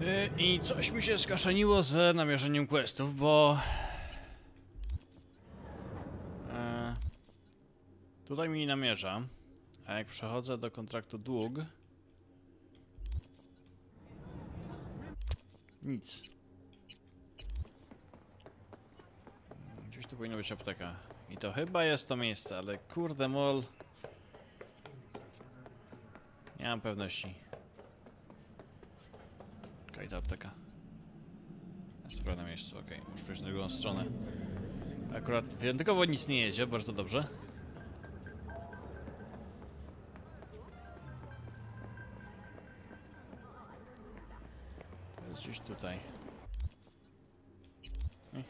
Yy, I coś mi się skaszeniło z namierzeniem questów, bo... E, tutaj mi namierza, a jak przechodzę do kontraktu dług... Nic. Gdzieś tu powinna być apteka. I to chyba jest to miejsce, ale kurde mol... Nie mam pewności. Okej, ta apteka. Jest dobra na miejscu, okej. Muszę przejść na drugą stronę. Akurat wyjątkowo nic nie jedzie, bardzo dobrze. To jest gdzieś tutaj. No,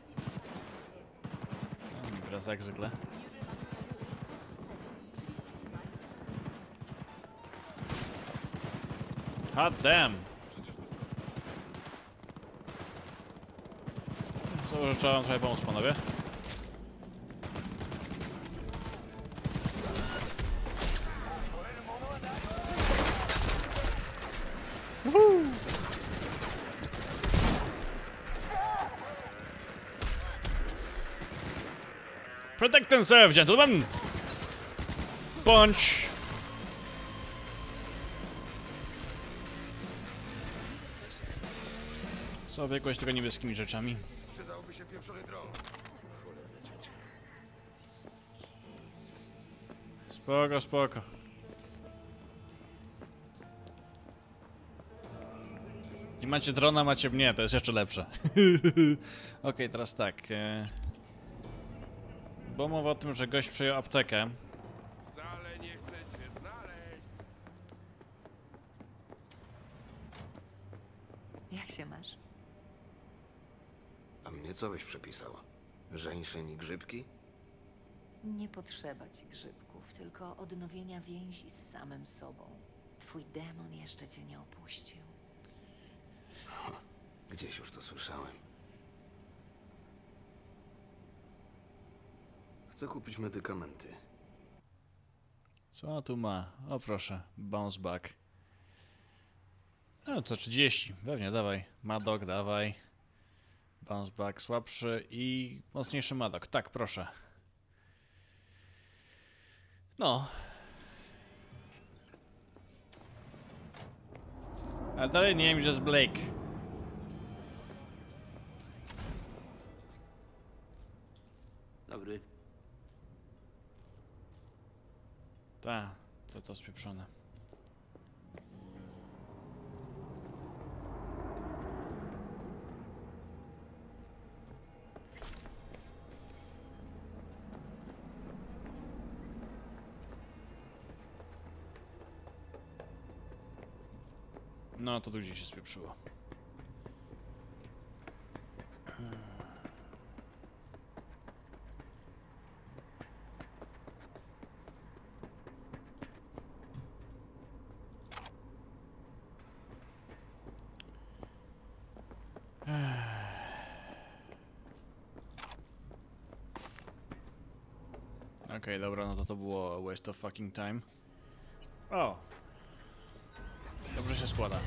gra jak zwykle. Hot damn! Co, że trzeba wam trochę pomóc, panowie? Protect and serve, gentlemen! Punch! Co obiegłeś tego niebieskimi rzeczami? Przydałby się pieprzony dron. Cholerne cięcie. Spoko, spoko. I macie drona, macie mnie, to jest jeszcze lepsze. Okej, teraz tak. E... Bo mowa o tym, że gość przejął aptekę. Wcale nie chcecie znaleźć. Jak się masz? Mnie co byś przepisała? Żeńszeń i grzybki? Nie potrzeba ci grzybków, tylko odnowienia więzi z samym sobą. Twój demon jeszcze cię nie opuścił. Gdzieś już to słyszałem. Chcę kupić medykamenty. Co ona tu ma? O proszę, bounce back. No co, 30, pewnie, dawaj. Madok, dawaj. Bounce back słabszy i mocniejszy Madok. Tak, proszę. No. Ale dalej nie wiem, że jest Blake. Dobry. Tak, to to spieprzone. No, to tu gdzieś się spieprzyło. Okej, dobra, no to to było waste of fucking time. O! Dobrze się składa.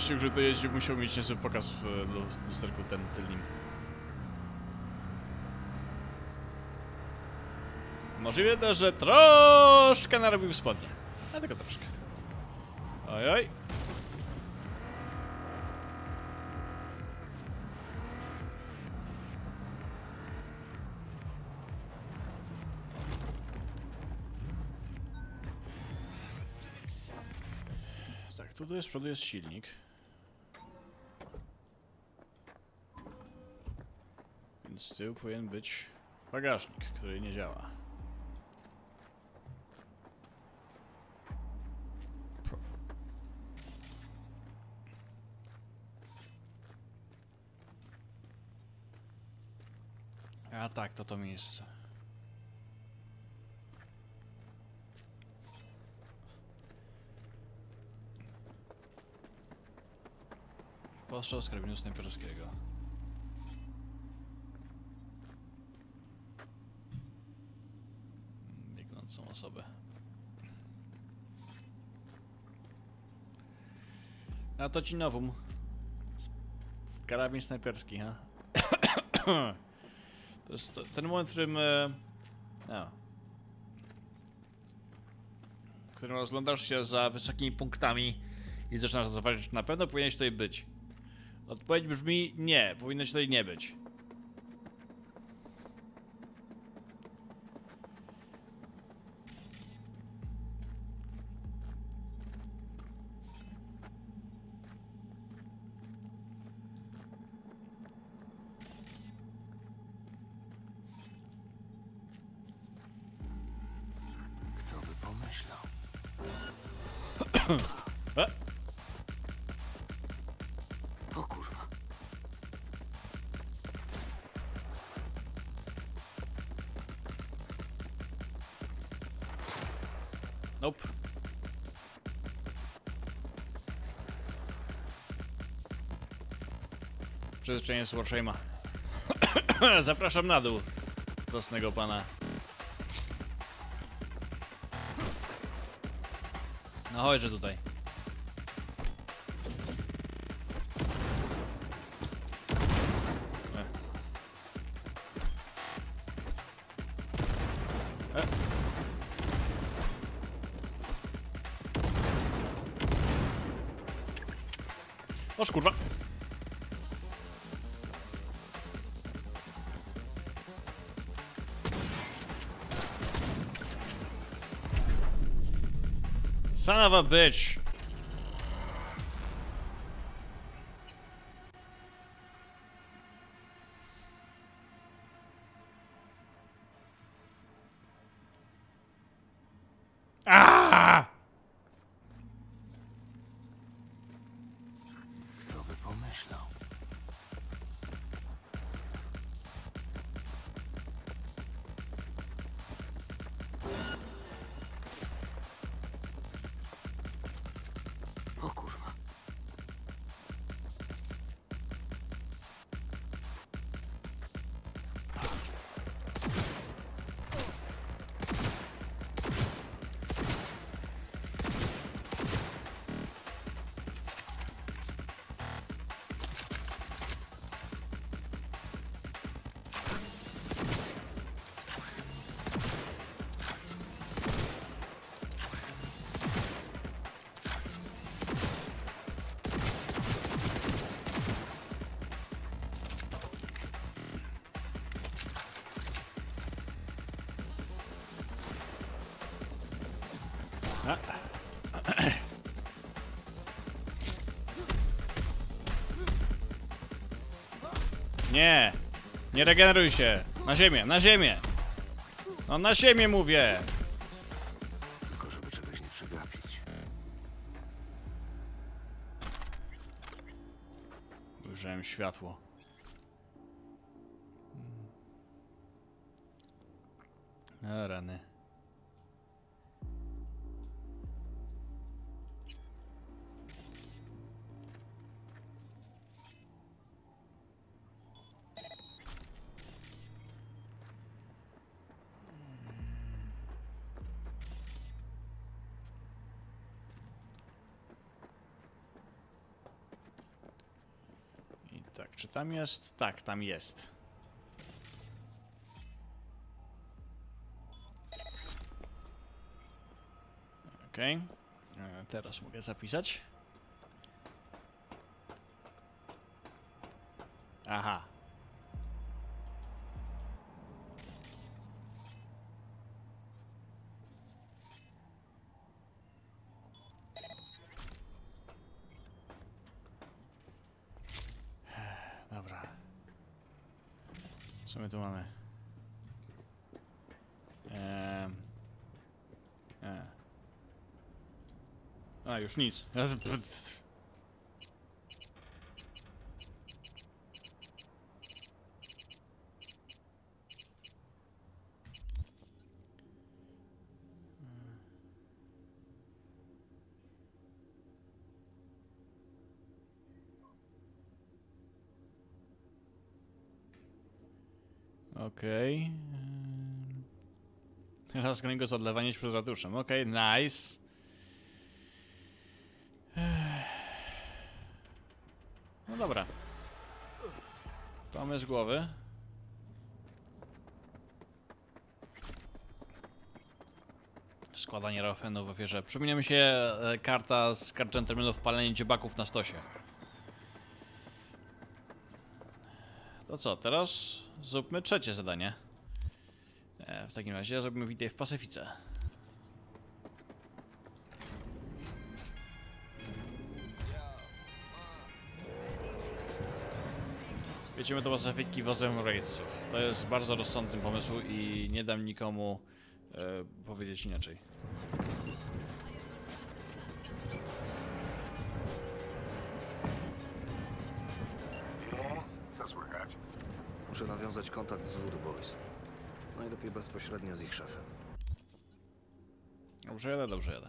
Gościu, który tu jeździł, musiał mieć niezły pokaz w lu- lusterku ten tylnym. Możliwe też, że troszkę narobił spodnie. A tylko troszkę. Oj, oj. Tak, tutaj z przodu jest silnik. Z tyłu powinien być bagażnik, który nie działa. A tak, to to miejsce. Postrzał z karabinu snajperskiego. Biegnącą osobę. A to ci nowum. Karabin snajperski, ha? To jest to, ten moment, w którym... No, w którym rozglądasz się za wysokimi punktami i zaczynasz zauważyć, że na pewno powinieneś tutaj być. Odpowiedź brzmi nie, powinno tutaj nie być. O kurwa. Nope. Przyzwyczajenie z Warshaima. Zapraszam na dół. Zasnego pana. No chodźże tutaj. Son of a bitch. Nie! Nie regeneruj się! Na ziemię, na ziemię! No na ziemię mówię! Tylko żeby czegoś nie przegapić. Ujrzałem światło. O rany. Tak, czy tam jest? Tak, tam jest. Okej. E, Teraz mogę zapisać. Aha. Dobra. Co my tu mamy? Ehm. E. A, już nic. Okej. Okay. Raz go z odlewania przed ratuszem. Okej, nice. Ech. No dobra. Pomysł głowy. Składanie rafenów w ofierze. Przypomina mi się e, karta z kart dżentelmenów palenie dziebaków na stosie. To co, teraz zróbmy trzecie zadanie. W takim razie zrobimy witaj w Pacyfice. Jedziemy do Pacyfiki wozem Raidców. To jest bardzo rozsądny pomysł i nie dam nikomu e, powiedzieć inaczej. Słychać? Muszę nawiązać kontakt z Voodoo Boys. Najlepiej bezpośrednio z ich szefem. Dobrze jadę, dobrze jadę.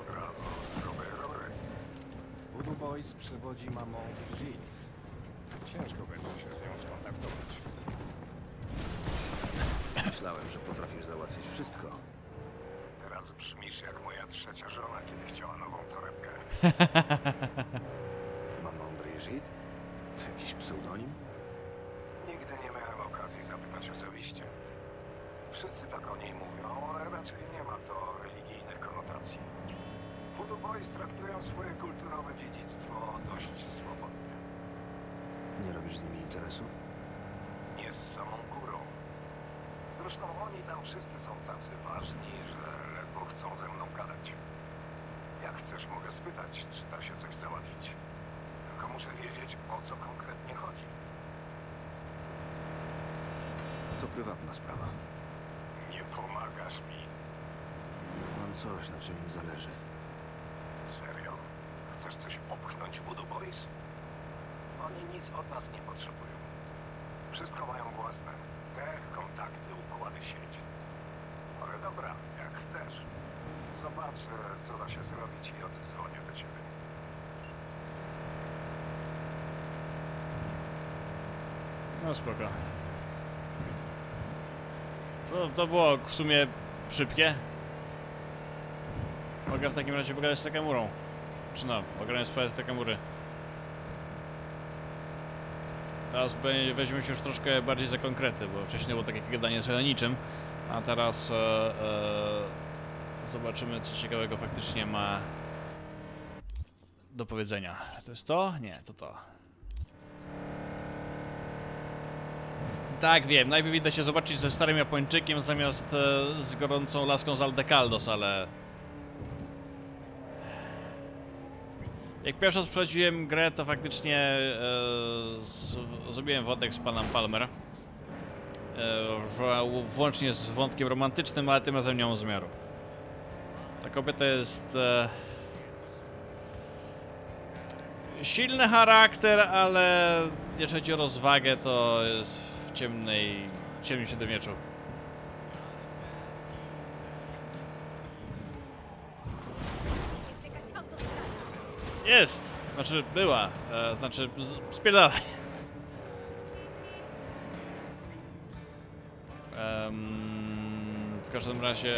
Od razu, rory. Voodoo Boys przewodzi mamą Brigitte. Ciężko będzie się z nią skontaktować. Myślałem, że potrafisz załatwić wszystko. Teraz brzmisz jak moja trzecia żona, kiedy chciała nową torebkę. Mamą Brigitte? To jakiś pseudonim? Okazji zapytać osobiście. Wszyscy tak o niej mówią, ale raczej nie ma to religijnych konotacji. Voodoo Boys traktują swoje kulturowe dziedzictwo dość swobodnie. Nie robisz z nimi interesu? Nie z samą górą. Zresztą oni tam wszyscy są tacy ważni, że ledwo chcą ze mną gadać. Jak chcesz, mogę spytać, czy da się coś załatwić. Tylko muszę wiedzieć, o co konkretnie chodzi. To prywatna sprawa. Nie pomagasz mi. Mam coś, na czym im zależy. Serio? Chcesz coś opchnąć Voodoo Boys? Oni nic od nas nie potrzebują. Wszystko mają własne. Te kontakty, układy sieć. Ale dobra, jak chcesz. Zobaczę, co da się zrobić i oddzwonię do ciebie. No spoko. To, to było w sumie szybkie. Mogę w takim razie pogadać z Takamurą. Czy no, pogadać sprawę Takamury. Teraz weźmiemy się już troszkę bardziej za konkrety, bo wcześniej było takie gadanie sobie o niczym, a teraz e, e, zobaczymy co ciekawego faktycznie ma do powiedzenia. To jest to? Nie, to to. Tak, wiem. Najpierw idę się zobaczyć ze starym Japończykiem zamiast e, z gorącą laską z Aldecaldos, ale... Jak pierwszy raz przechodziłem grę, to faktycznie e, z, zrobiłem wątek z panem Palmer. E, w, włącznie z wątkiem romantycznym, ale tym razem nie mam zamiaru. Ta kobieta jest... E, silny charakter, ale jeżeli chodzi o rozwagę, to jest ciemnej, ciemnym średniowieczu. Jest! Znaczy, była. E, znaczy, spierdalaj. Em, w każdym razie...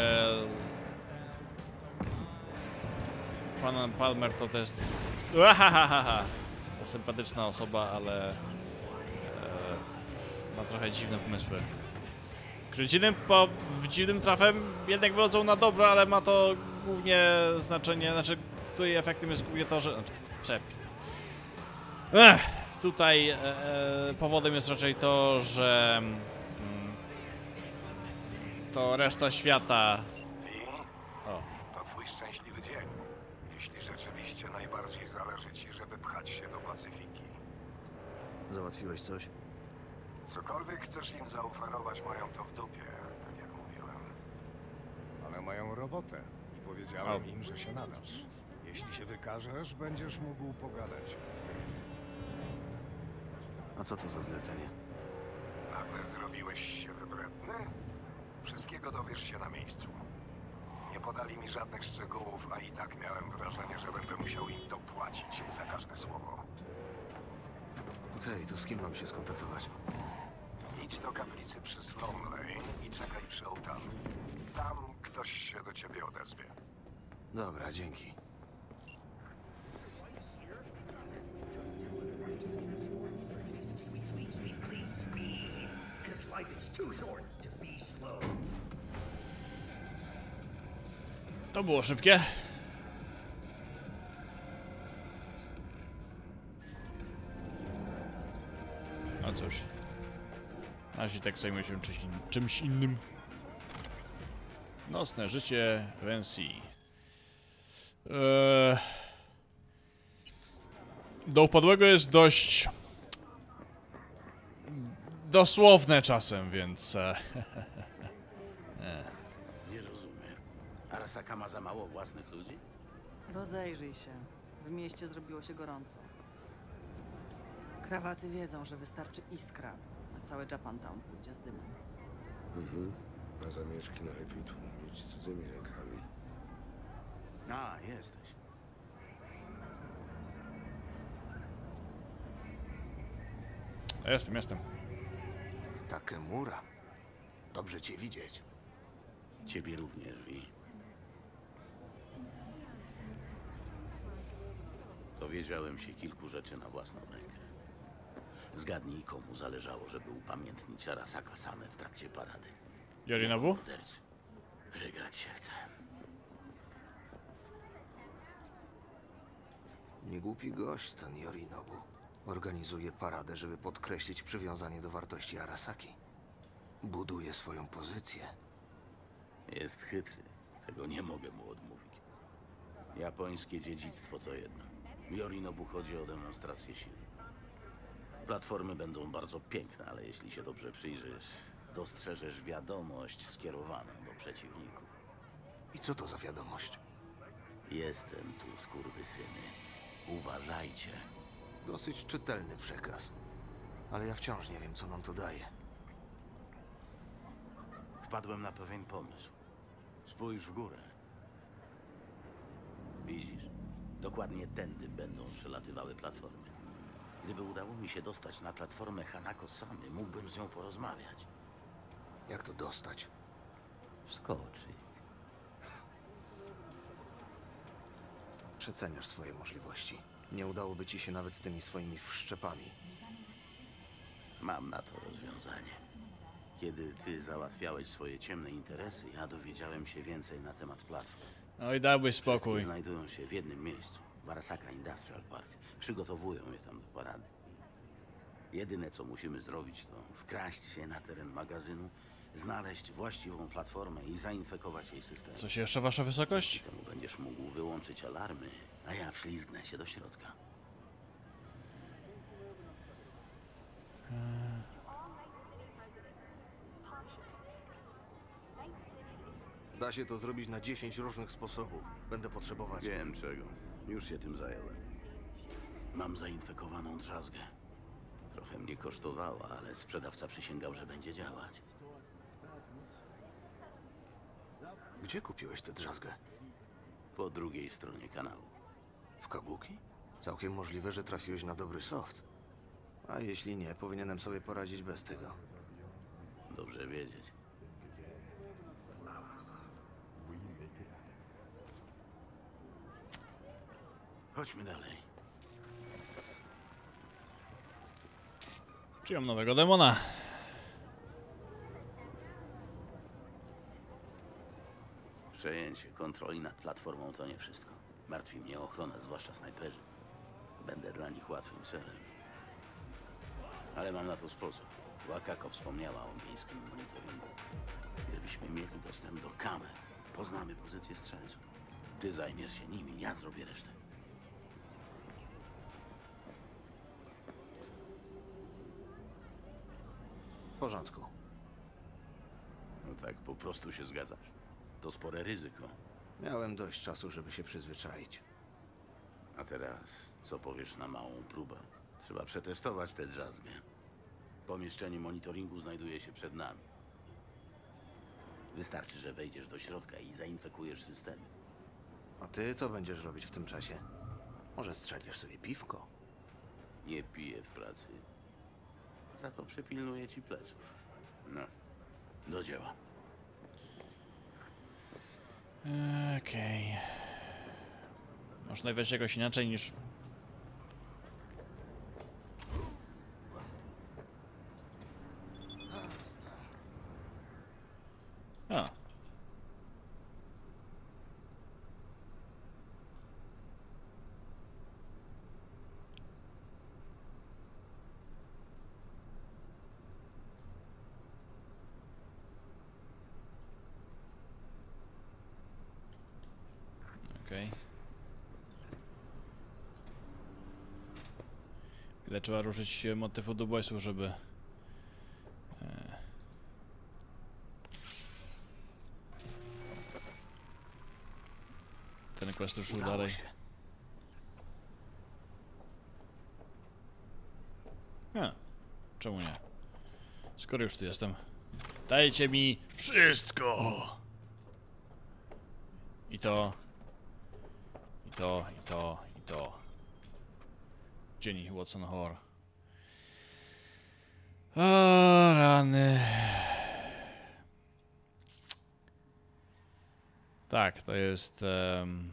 Pan Palmer to jest... Uahahaha. To sympatyczna osoba, ale... Ma trochę dziwne pomysły. Dziwnym, po, w dziwnym trafem jednak wychodzą na dobro, ale ma to głównie znaczenie, znaczy tutaj efektem jest głównie to, że... Przep. Ech, tutaj e, e, powodem jest raczej to, że mm, to reszta świata... O, to twój szczęśliwy dzień. Jeśli rzeczywiście najbardziej zależy ci, żeby pchać się do Pacyfiki. Załatwiłeś coś? Cokolwiek chcesz im zaoferować, mają to w dupie, tak jak mówiłem. Ale mają robotę i powiedziałem O. im, że się nadasz. Jeśli się wykażesz, będziesz mógł pogadać z. A co to za zlecenie? Nagle zrobiłeś się wybredny? Wszystkiego dowiesz się na miejscu. Nie podali mi żadnych szczegółów, a i tak miałem wrażenie, że będę musiał im dopłacić za każde słowo. Okej, to z kim mam się skontaktować? Idź do kaplicy przy Sloan Lane i czekaj przy ołtarzu. Tam ktoś się do ciebie odezwie. Dobra, dzięki. To było szybkie. Nasi tak zajmuje się czymś innym. Nocne życie Rensi. Eee... Do upadłego jest dość... dosłowne czasem, więc... E... Nie rozumiem. Arasaka ma za mało własnych ludzi? Rozejrzyj się. W mieście zrobiło się gorąco. Krawaty wiedzą, że wystarczy iskra, a cały Japantown pójdzie z dymem. Na zamieszki najlepiej tłumić cudzymi rękami. A, jesteś. Jestem, jestem. Takemura. Dobrze cię widzieć. Ciebie również, Wi. Dowiedziałem się kilku rzeczy na własną rękę. Zgadnij, komu zależało, żeby upamiętnić Arasaka same w trakcie parady. Yorinobu? Mordercy. Żegrać się chce. Niegłupi gość ten Yorinobu. Organizuje paradę, żeby podkreślić przywiązanie do wartości Arasaki. Buduje swoją pozycję. Jest chytry. Tego nie mogę mu odmówić. Japońskie dziedzictwo to jedno. Yorinobu chodzi o demonstrację siły. Platformy będą bardzo piękne, ale jeśli się dobrze przyjrzysz, dostrzeżesz wiadomość skierowaną do przeciwników. I co to za wiadomość? Jestem tu, skurwysyny. Uważajcie. Dosyć czytelny przekaz. Ale ja wciąż nie wiem, co nam to daje. Wpadłem na pewien pomysł. Spójrz w górę. Widzisz? Dokładnie tędy będą przelatywały platformy. Gdyby udało mi się dostać na platformę Hanako Samy, mógłbym z nią porozmawiać. Jak to dostać? Wskoczyć. Przeceniasz swoje możliwości. Nie udałoby ci się nawet z tymi swoimi wszczepami. Mam na to rozwiązanie. Kiedy ty załatwiałeś swoje ciemne interesy, ja dowiedziałem się więcej na temat platform. Oj, dałbyś Wszystkie spokój. znajdują się w jednym miejscu. W Arasaka Industrial Park. Przygotowują je tam do parady. Jedyne, co musimy zrobić, to wkraść się na teren magazynu, znaleźć właściwą platformę i zainfekować jej system. Coś jeszcze, wasza wysokość? Dzięki temu będziesz mógł wyłączyć alarmy, a ja wślizgnę się do środka. Da się to zrobić na 10 różnych sposobów. Będę potrzebować. Wiem czego. Już się tym zająłem. Mam zainfekowaną drzazgę. Trochę mnie kosztowała, ale sprzedawca przysięgał, że będzie działać. Gdzie kupiłeś tę drzazgę? Po drugiej stronie kanału. W Kabuki? Całkiem możliwe, że trafiłeś na dobry soft. A jeśli nie, powinienem sobie poradzić bez tego. Dobrze wiedzieć. Chodźmy dalej. Przyjąłem nowego demona. Przejęcie kontroli nad platformą to nie wszystko. Martwi mnie ochrona, zwłaszcza snajperzy. Będę dla nich łatwym celem. Ale mam na to sposób. Wakako wspomniała o miejskim monitoringu. Gdybyśmy mieli dostęp do kamer, poznamy pozycję strzelców. Ty zajmiesz się nimi, ja zrobię resztę. W porządku. No tak, po prostu się zgadzasz. To spore ryzyko. Miałem dość czasu, żeby się przyzwyczaić. A teraz, co powiesz na małą próbę? Trzeba przetestować tę drzazgę. Pomieszczenie monitoringu znajduje się przed nami. Wystarczy, że wejdziesz do środka i zainfekujesz systemy. A ty co będziesz robić w tym czasie? Może strzelisz sobie piwko? Nie piję w pracy. Za to przypilnuję ci pleców. No, do dzieła. Okej. Można najwyżej jakoś inaczej niż... A. Okej. Ile trzeba ruszyć motywu do boysów, żeby... e, Ten quest ruszył Udało dalej. się. A, czemu nie? Skoro już tu jestem. Dajcie mi wszystko! I to. I to, i to, i to. Jenny Watson Horror. O, rany. Tak, to jest... em,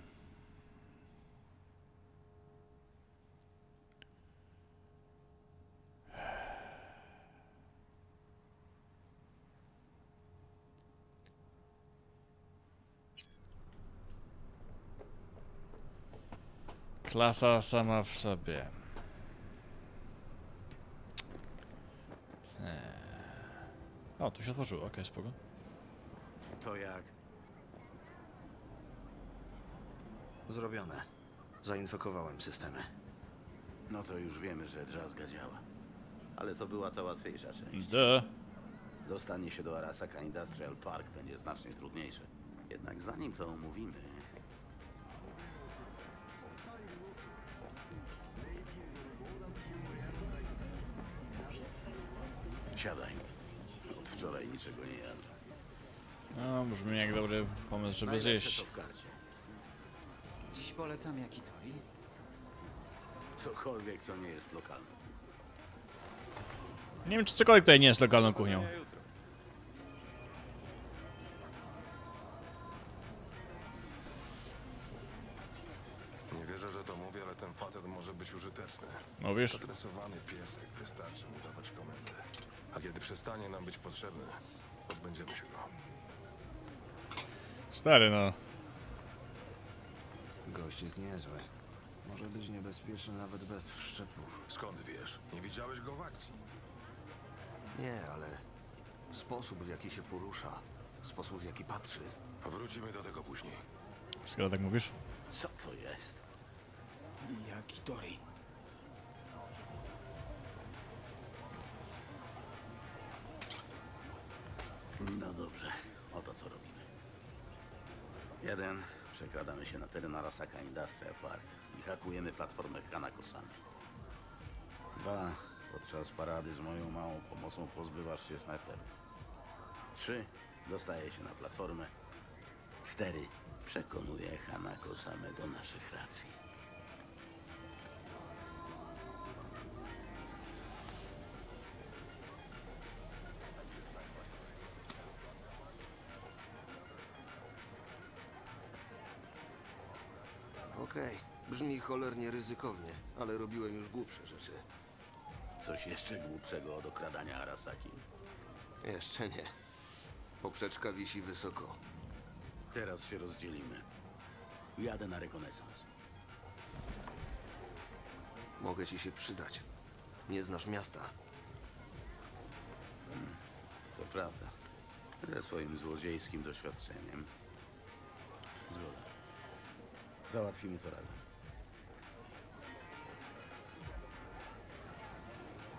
Klasa sama w sobie. Eee. O, tu się otworzyło, okej, spoko. To jak? Zrobione. Zainfekowałem systemy. No to już wiemy, że drzazga działa. Ale to była ta łatwiejsza część. D. Dostanie się do Arasaka Industrial Park będzie znacznie trudniejsze. Jednak zanim to omówimy... Siadaj. Od wczoraj niczego nie jadłem. No, brzmi jak dobry pomysł, żeby Najlepsze zjeść. to w karcie. Dziś polecam Yakitori. Cokolwiek, co nie jest lokalne. Nie wiem, czy cokolwiek tutaj nie jest lokalną kuchnią. Nie wierzę, że to mówię, ale ten facet może być użyteczny. Mówisz? Stresowany piesek wystarczy mu dawać komendę. A kiedy przestanie nam być potrzebny, odbędziemy się go. Stary, no. Gość jest niezły. Może być niebezpieczny nawet bez wszczepów. Skąd wiesz? Nie widziałeś go w akcji? Nie, ale sposób w jaki się porusza, sposób w jaki patrzy. Wrócimy do tego później. Skoro tak mówisz? Co to jest? Yakitori. No dobrze, oto co robimy. Jeden, przekradamy się na teren Arasaka Industrial Park i hakujemy platformę Hanako-sami. Dwa, podczas parady z moją małą pomocą pozbywasz się snajperów. Trzy, dostaje się na platformę. Cztery, przekonuje Hanako-same do naszych racji. Brzmi cholernie ryzykownie, ale robiłem już głupsze rzeczy. Coś jeszcze głupszego od okradania Arasaki. Jeszcze nie. Poprzeczka wisi wysoko. Teraz się rozdzielimy. Jadę na rekonesans. Mogę ci się przydać. Nie znasz miasta. To prawda. Ze swoim złodziejskim doświadczeniem. Zgoda. Załatwimy to razem.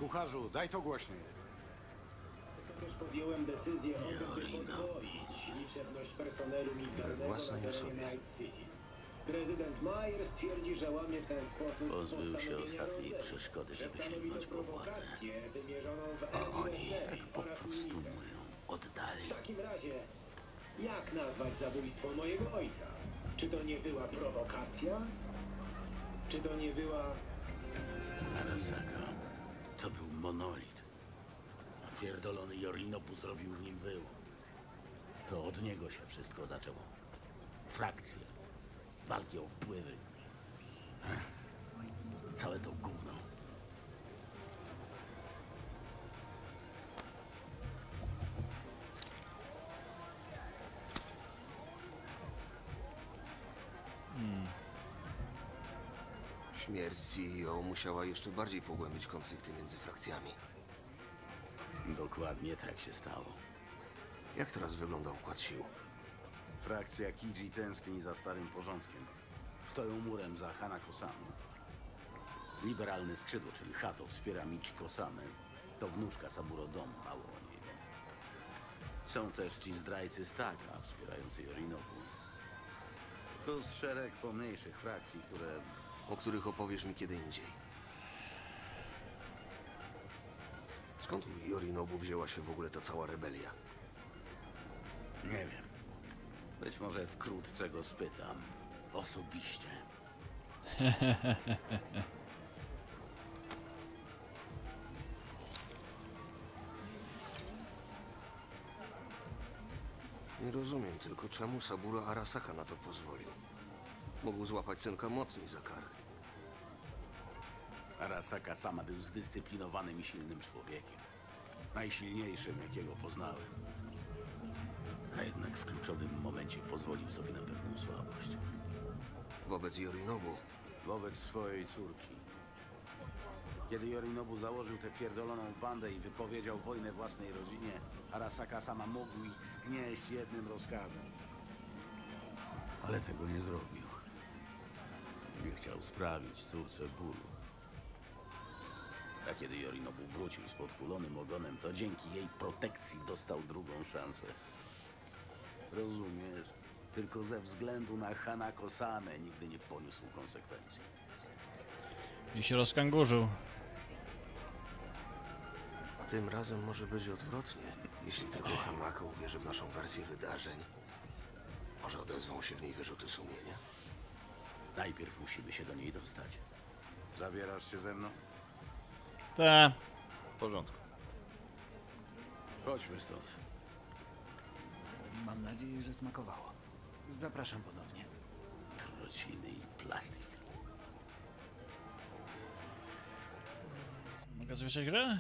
Kucharzu, daj to głośniej. Podjąłem decyzję o tym, by podwoić liczebność personelu militarnego na terenie. Night City. Prezydent Myers twierdzi, że łamie w ten sposób Pozbył się ostatniej przeszkody, że żeby sięgnąć po władzę. prowokację wymierzoną w A oni tak po oraz prostu mu ją oddali. W takim razie, jak nazwać zabójstwo mojego ojca? Czy to nie była prowokacja? Czy to nie była... Arasaka monolit. pierdolony Yorinobu zrobił w nim wył. To od niego się wszystko zaczęło. Frakcje, walki o wpływy. Całe to gówno. Śmierć CEO musiała jeszcze bardziej pogłębić konflikty między frakcjami. Dokładnie tak się stało. Jak teraz wygląda układ sił? Frakcja Kiji tęskni za starym porządkiem. Stoją murem za Hanako-samą. Liberalne skrzydło, czyli Hato, wspiera Michiko-samę. To wnuczka Saburo Dom, mało o niej wiem. Są też ci zdrajcy Staka, wspierający Yorinobu. Plus szereg pomniejszych frakcji, które o których opowiesz mi kiedy indziej. Skąd u Yorinobu wzięła się w ogóle ta cała rebelia? Nie wiem. Być może wkrótce go spytam. Osobiście. Nie rozumiem tylko, czemu Saburo Arasaka na to pozwolił. Mógł złapać synka mocniej za kark. Arasaka sama był zdyscyplinowanym i silnym człowiekiem. Najsilniejszym, jakiego poznałem. A jednak w kluczowym momencie pozwolił sobie na pewną słabość. Wobec Yorinobu Wobec swojej córki. Kiedy Yorinobu założył tę pierdoloną bandę i wypowiedział wojnę własnej rodzinie, Arasaka sama mógł ich zgnieść jednym rozkazem. Ale tego nie zrobił. Chciał sprawić córce bólu. A kiedy Yorinobu wrócił z podkulonym ogonem, to dzięki jej protekcji dostał drugą szansę. Rozumiesz? Tylko ze względu na Hanako same nigdy nie poniósł konsekwencji. I się rozkangurzył. A tym razem może być odwrotnie, jeśli tylko Hanako uwierzy w naszą wersję wydarzeń. Może odezwą się w niej wyrzuty sumienia? Najpierw musimy się do niej dostać. Zabierasz się ze mną? Te. W porządku. Chodźmy stąd. Mam nadzieję, że smakowało. Zapraszam ponownie. Trociny i plastik. Mogę zawieszać grę?